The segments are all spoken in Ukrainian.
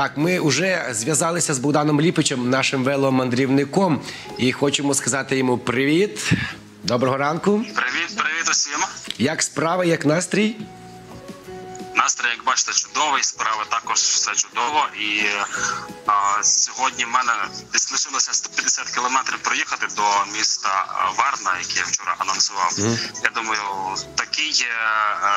Так, ми вже зв'язалися з Богданом Ліпичем, нашим веломандрівником, і хочемо сказати йому привіт. Доброго ранку. Привіт, привіт усім. Як справа, як настрій? Настрій, як бачите, чудовий. Справи також все чудово. І а, сьогодні в мене десь лишилося 150 кілометрів проїхати до міста Варна, яке я вчора анонсував. Я думаю, такий е,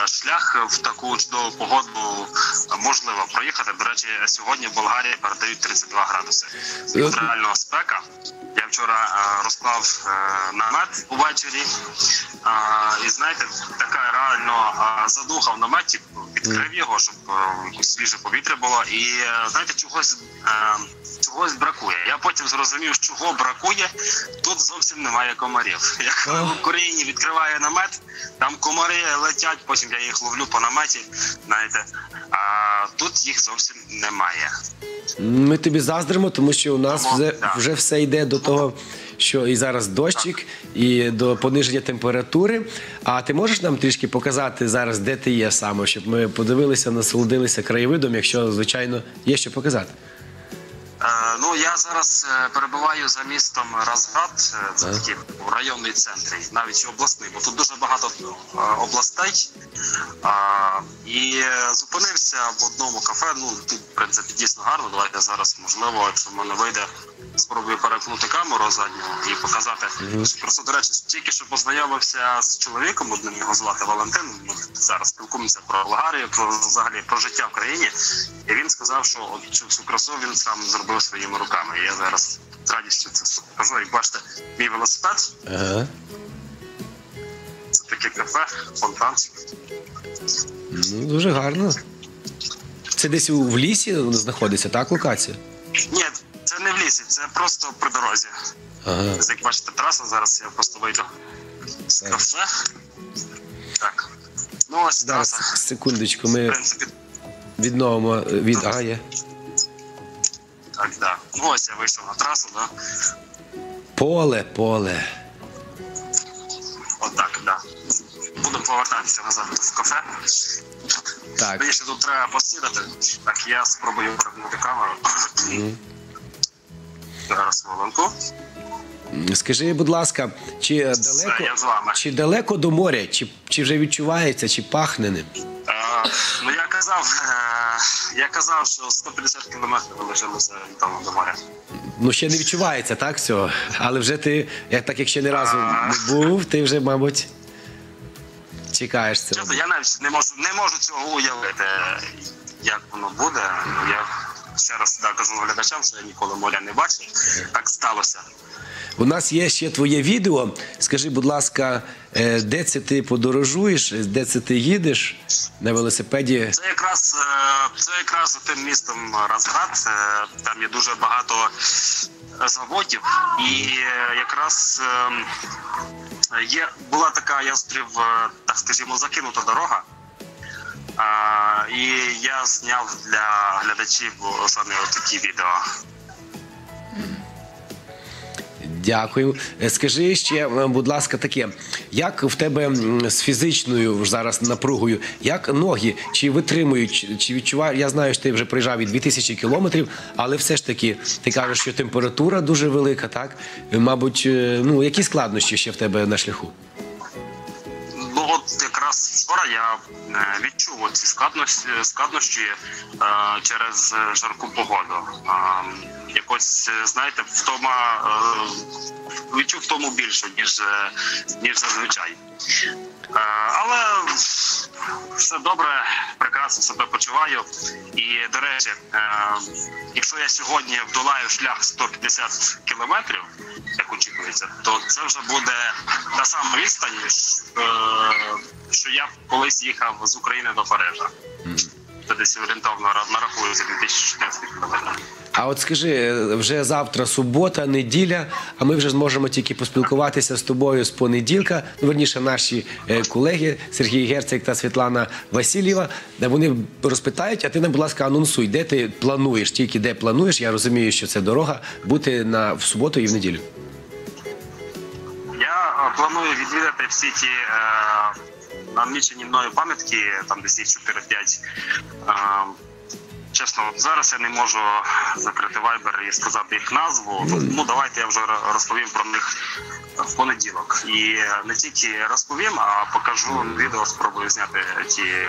е, шлях в таку чудову погоду е, можливо проїхати. До речі, сьогодні в Болгарії передають 32 градуси. Тут реально спека. Я вчора е, розклав е, намет увечері. Е, і знаєте, така реально е, задуха в наметі, відкрив його, щоб е, свіже повітря було. І е, знаєте, чогось, е, чогось бракує. Я потім зрозумів, чого бракує. Тут зовсім немає комарів. Як в Україні відкриває намет, там комари летять, потім я їх ловлю по наметі. Знаєте, а тут їх зовсім немає. Ми тобі заздримо, тому що у нас вже, вже все йде до того, що і зараз дощик, і до пониження температури. А ти можеш нам трішки показати зараз, де ти є саме, щоб ми подивилися, насолодилися краєвидом, якщо, звичайно, є що показати. Е, Ну я зараз е, перебуваю за містом Разград, е, це такий районний центр, навіть і обласний, бо тут дуже багато е, областей. А, І е, зупинився в одному кафе. Ну тут в принципі дійсно гарно. Давайте зараз, можливо, якщо в мене вийде, спробую перекнути камеру задню і показати. Просто до речі, тільки що познайомився з чоловіком, одним його звати Валентин. Ми зараз спілкуємося про Болгарію, про взагалі про життя в країні. І він сказав, що от цю всю красу він сам зробив своїми руками. І я зараз з радістю це покажу. Як бачите, мій велосипед Ага. це таке кафе, фонтан. Ну, дуже гарно. Це десь в лісі знаходиться, так, локація? Ні, це не в лісі, це просто при дорозі. Ага. Як бачите, траса, зараз я просто вийду з Так. кафе. Так. Ну ось Зараз, траса. секундочку, В ми принципі, відновимо е, від. Ага, є. так, да. Ну ось я вийшов на трасу, да. Поле, поле. Повертатися назад в кафе. Так. Мені ще тут треба поснідати. Так, я спробую перемкнути камеру. Зараз хвилинку. Скажи, будь ласка, чи далеко, я з вами. чи далеко до моря, чи, чи вже відчувається, чи пахне ним? Е, ну я казав, е, я казав, що 150 кілометрів лишилося того до моря. Ну, ще не відчувається, так, цього. Але вже ти, як так як ще ні разу не був, ти вже, мабуть, чекаєш цього. Чесно, я навіть не можу не можу цього уявити, як воно буде. Ну, Я ще раз да, кажу глядачам, що я ніколи моря не бачив. Так сталося. У нас є ще твоє відео. Скажи, будь ласка, е, де це ти подорожуєш, де це ти їдеш на велосипеді? Це якраз е, це якраз за тим містом Разград. Е, Там є дуже багато заводів, і якраз е, є була така я зустрів, е, так скажімо, закинута дорога. А, і я зняв для глядачів саме такі відео. Дякую. Е, Скажи ще, е, будь ласка, таке, як в тебе з фізичною зараз напругою, як ноги, чи витримують, чи- відчуваєш? Я знаю, що ти вже проїжджав і 2000 кілометрів, але все ж таки ти кажеш, що температура дуже велика, так? Мабуть, е, ну які складнощі ще в тебе на шляху? Вчора я е, відчув ці складнощі, складнощі е, через е, жарку погоду. Якось, знаєте, втома відчув втому більше, ніж, ніж зазвичай. Але все добре, прекрасно себе почуваю. І до речі, якщо я сьогодні вдолаю шлях 150 кілометрів, як очікується, то це вже буде та сама відстань, що я колись їхав з України до Парижа. Це десь орієнтовно нарахується 2014 кілометрів. А от скажи, е, вже завтра субота, неділя, а ми вже зможемо тільки поспілкуватися з тобою з понеділка. Ну, верніше, наші е, колеги Сергій Герцик та Світлана Васильєва. де Вони розпитають, а ти нам, будь ласка, анонсуй, де ти плануєш, тільки де плануєш. Я розумію, що це дорога бути на в суботу і в неділю. Я е, планую відвідати всі ті е, намічені мною пам'ятки, там десь їх 4-5. Е, Чесно, зараз я не можу закрити вайбер і сказати їх назву. Ну давайте я вже розповім про них в понеділок. І не тільки розповім, а покажу відео, спробую зняти ті.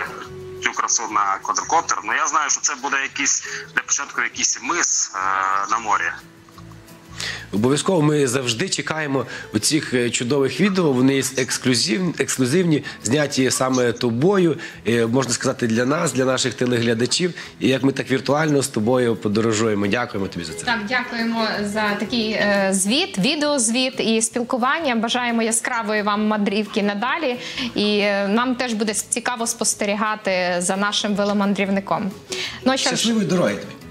Цю красу на квадрокоптер. Ну я знаю, що це буде якийсь для початку якийсь мис е, на морі. Обов'язково ми завжди чекаємо оцих е, чудових відео. Вони ексклюзивні, ексклюзивні, зняті саме тобою. е, Можна сказати, для нас, для наших телеглядачів. І як ми так віртуально з тобою подорожуємо. Дякуємо тобі за це. Так, дякуємо за такий е, звіт, відеозвіт і спілкування. Бажаємо яскравої вам мандрівки надалі. І е, нам теж буде цікаво спостерігати за нашим веломандрівником. Ну що Щасливої дороги тобі.